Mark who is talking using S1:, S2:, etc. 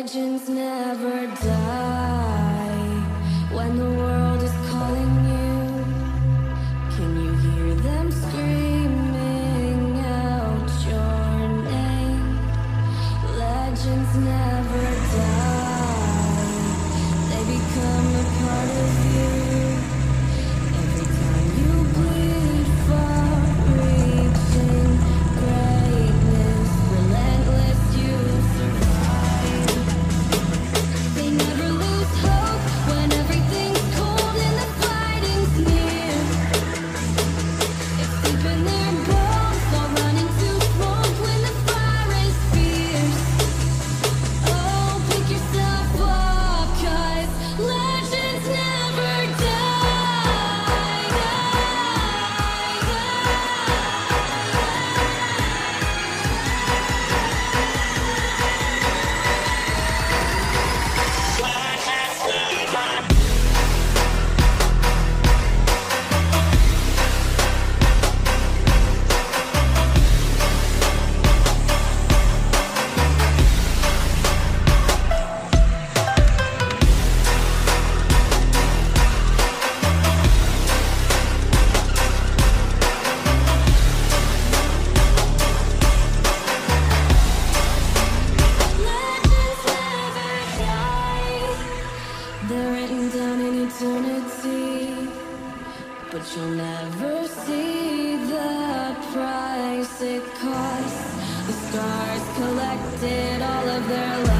S1: legends never die. down in eternity, but you'll never see the price it costs. The stars collected all of their.